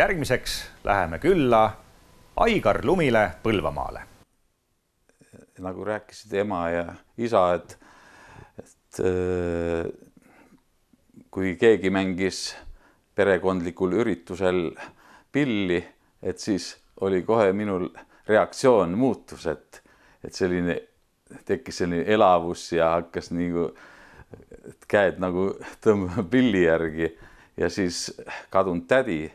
järgmiseks läheme külla Aigar Lumile Põlvamaale. nagu rääkisid ema ja isa, et, et äh, kui keegi mängis perekondlikul üritusel pilli, et siis oli kohe minul reaktsioon muutus, et, et selline tekkis selline elavus ja hakkas nagu käed nagu tõmbama pilli järgi ja siis kadunud tädi,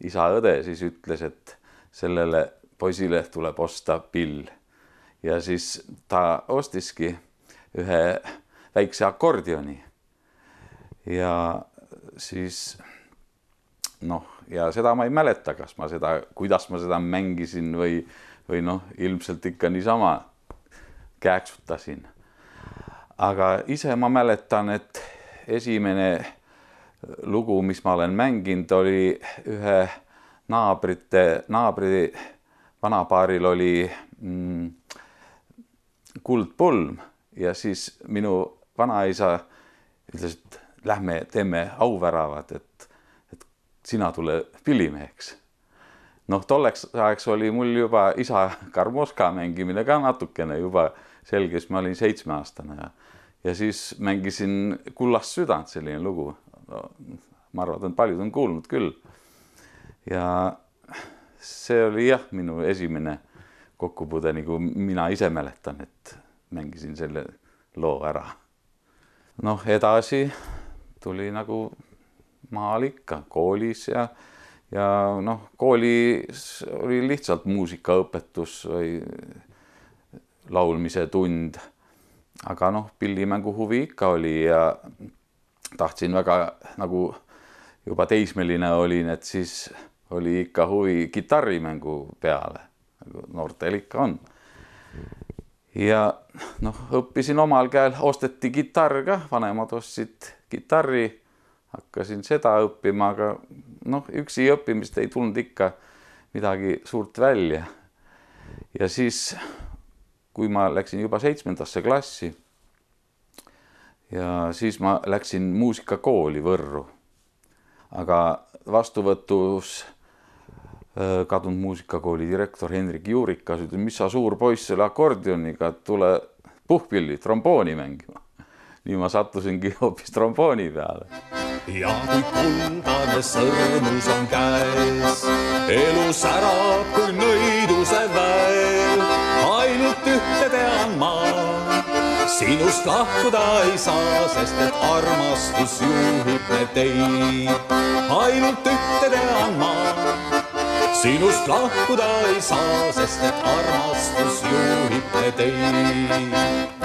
isa-õde siis ütles, et sellele poisile tuleb osta pill. ja siis ta ostiski ühe väikse akordioni. ja siis noh, ja seda ma ei mäleta, kas ma seda, kuidas ma seda mängisin või, või noh, ilmselt ikka niisama kääksutasin. aga ise ma mäletan, et esimene lugu, mis ma olen mänginud, oli ühe naabrite, naabri vanapaaril oli mm, kuldpulm ja siis minu vanaisa ütles, et lähme teeme auväravad, et, et sina tule pillimeheks. noh, tolleks ajaks oli mul juba isa Karmoška mängimine ka natukene juba selge, siis ma olin seitsmeaastane ja, ja siis mängisin Kullast südant, selline lugu. Ma arvan, et paljud on kuulnud küll. ja see oli jah, minu esimene kokkupuude, nagu mina ise mäletan, et mängisin selle loo ära. noh, edasi tuli nagu maal ikka koolis ja, ja noh, koolis oli lihtsalt muusikaõpetus või laulmise tund. aga noh, pillimängu huvi ikka oli ja tahtsin väga nagu juba teismeline olin, et siis oli ikka huvi kitarrimängu peale, nagu noortel ikka on. ja noh, õppisin omal käel, osteti kitarr ka, vanemad ostsid kitarri, hakkasin seda õppima, aga noh, üksi õppimist ei tulnud ikka midagi suurt välja. ja siis, kui ma läksin juba seitsmendasse klassi ja siis ma läksin muusikakooli Võrru. aga vastuvõtus kadunud muusikakooli direktor Hendrik Juurikas ütles, mis sa suur poiss selle akordioniga, tule puhkpilli, trombooni mängima. nii ma sattusingi hoopis trombooni peale. ja kui kuldane sõrmus on käes, elu särab kui sinust lahkuda ei saa, sest et armastus juhib me teid. ainult ühte tean ma sinust lahkuda ei saa, sest et armastus juhib me teid.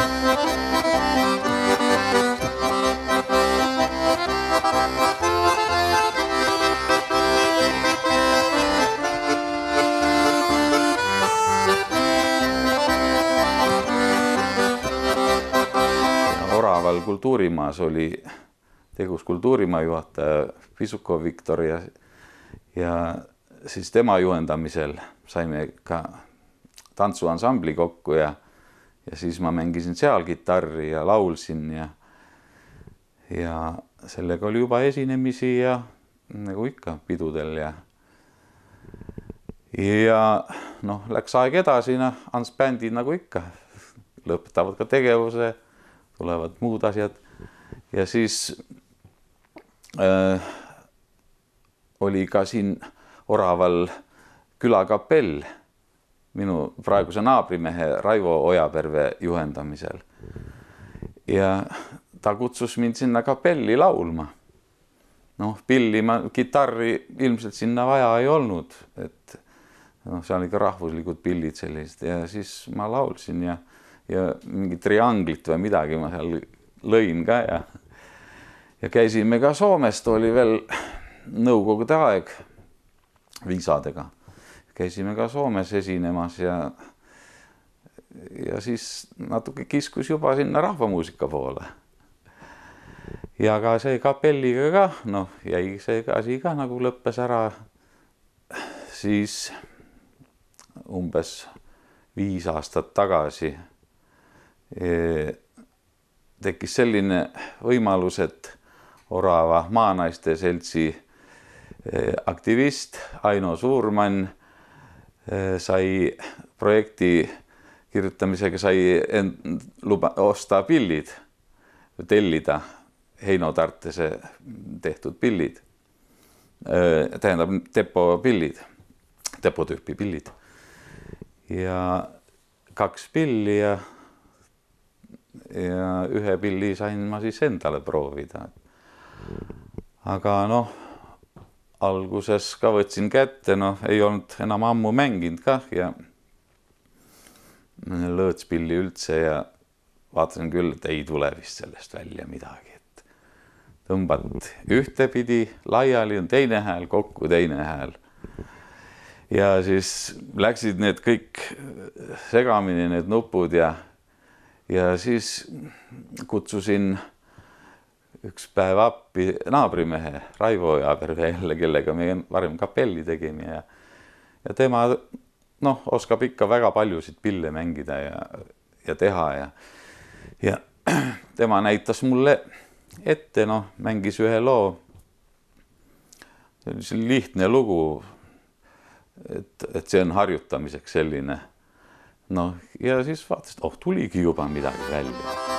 Oraval kultuurimaas oli tegus kultuurimaa juhataja Pisukov Viktor ja, ja siis tema juhendamisel saime ka tantsuansambli kokku ja, ja siis ma mängisin seal kitarri ja laulsin ja, ja sellega oli juba esinemisi ja nagu ikka pidudel ja, ja noh, läks aeg edasi, noh, Ants bändid nagu ikka lõpetavad ka tegevuse, tulevad muud asjad ja siis äh, oli ka siin Oraval külakapell minu praeguse naabrimehe Raivo Ojaperve juhendamisel. ja ta kutsus mind sinna kapelli laulma. noh, pilli ma, kitarri ilmselt sinna vaja ei olnud, et noh, seal olid ka rahvuslikud pillid sellised ja siis ma laulsin ja, ja mingit trianglit või midagi ma seal lõin ka ja ja käisime ka Soomest, oli veel nõukogude aeg viisadega. käisime ka Soomes esinemas ja ja siis natuke kiskus juba sinna rahvamuusika poole. ja ka see kapelliga ka, noh, jäi see asi ka nagu lõppes ära. siis umbes viis aastat tagasi tekkis selline võimalus, et Orava Maanaiste Seltsi aktivist Aino Suurmann sai projekti kirjutamisega sai end luba osta pillid, tellida Heino Tartese tehtud pillid. tähendab depopillid, depotüüpi pillid. ja kaks pilli ja, ja ühe pilli sain ma siis endale proovida. aga noh, alguses ka võtsin kätte, noh, ei olnud enam ammu mänginud kah ja lõõtspilli üldse ja vaatasin küll, et ei tule vist sellest välja midagi, et tõmbad ühtepidi laiali on teine hääl, kokku teine hääl. ja siis läksid need kõik segamini, need nupud ja, ja siis kutsusin üks päev appi naabrimehe Raivo Jaaberve jälle, kellega me varem kapelli tegime ja, ja tema noh, oskab ikka väga paljusid pille mängida ja, ja teha ja, ja tema näitas mulle ette, noh, mängis ühe loo. see oli lihtne lugu. et, et see on harjutamiseks selline. Noh, ja siis vaatasin, oh, tuligi juba midagi välja